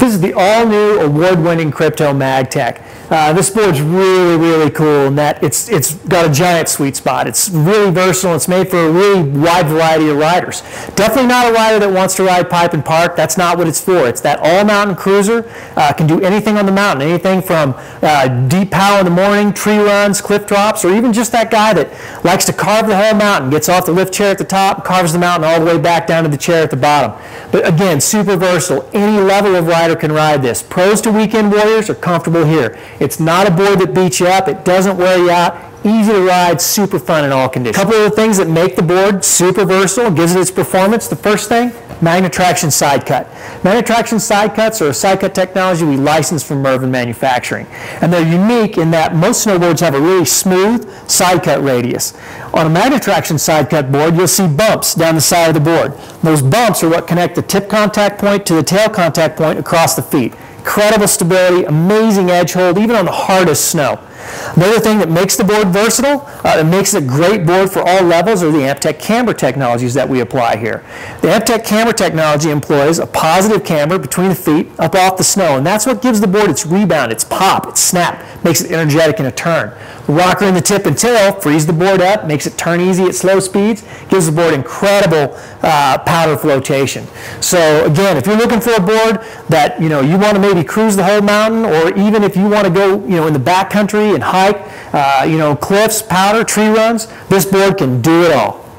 This is the all-new award-winning Krypto Magtek. Uh, this board's really, really cool in that it's, it's got a giant sweet spot. It's really versatile. It's made for a really wide variety of riders. Definitely not a rider that wants to ride pipe and park. That's not what it's for. It's that all-mountain cruiser. Uh, can do anything on the mountain, anything from uh, deep power in the morning, tree runs, cliff drops, or even just that guy that likes to carve the whole mountain, gets off the lift chair at the top, carves the mountain all the way back down to the chair at the bottom. But again, super versatile. Any level of rider can ride this. Pros to weekend warriors are comfortable here. It's not a board that beats you up. It doesn't wear you out. Easy to ride, super fun in all conditions. A couple of the things that make the board super versatile, gives it its performance. The first thing, Magne-Traction side cut. Magne-Traction side cuts are a side cut technology we license from Mervin Manufacturing. And they're unique in that most snowboards have a really smooth side cut radius. On a Magne-Traction side cut board, you'll see bumps down the side of the board. Those bumps are what connect the tip contact point to the tail contact point across the feet. Incredible stability, amazing edge hold, even on the hardest snow. Another thing that makes the board versatile, uh, that makes it a great board for all levels, are the AmpTek camber technologies that we apply here. The AmpTek camber technology employs a positive camber between the feet up off the snow, and that's what gives the board its rebound, its pop, its snap, makes it energetic in a turn. The rocker in the tip and tail frees the board up, makes it turn easy at slow speeds, gives the board incredible uh, powder flotation. So again, if you're looking for a board that you know you want to maybe cruise the whole mountain, or even if you want to go you know in the back country and hike, uh, you know cliffs, powder, tree runs, this board can do it all.